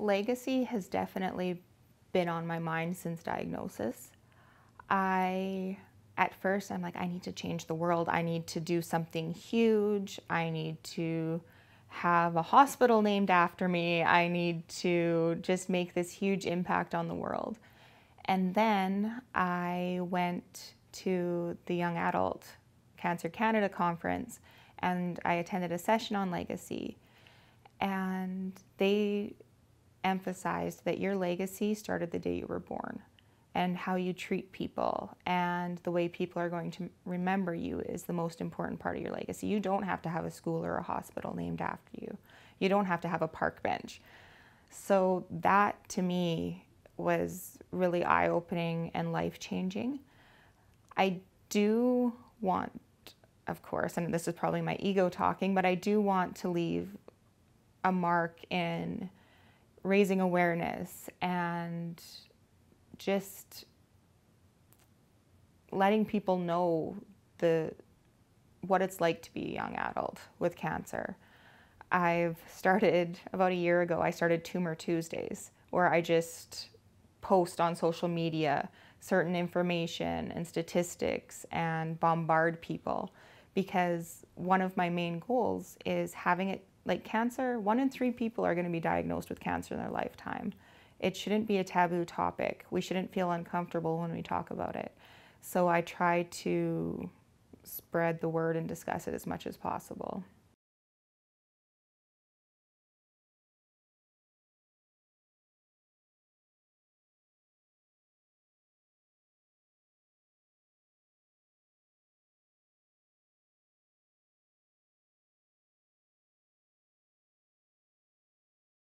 legacy has definitely been on my mind since diagnosis. I, at first, I'm like, I need to change the world. I need to do something huge. I need to have a hospital named after me. I need to just make this huge impact on the world. And then I went to the Young Adult Cancer Canada conference and I attended a session on legacy. And they emphasized that your legacy started the day you were born and how you treat people and the way people are going to remember you is the most important part of your legacy. You don't have to have a school or a hospital named after you. You don't have to have a park bench. So that to me was really eye-opening and life-changing. I do want of course, and this is probably my ego talking, but I do want to leave a mark in raising awareness and just letting people know the what it's like to be a young adult with cancer. I've started about a year ago, I started Tumor Tuesdays where I just post on social media certain information and statistics and bombard people because one of my main goals is having it like cancer. One in three people are going to be diagnosed with cancer in their lifetime. It shouldn't be a taboo topic. We shouldn't feel uncomfortable when we talk about it. So I try to spread the word and discuss it as much as possible.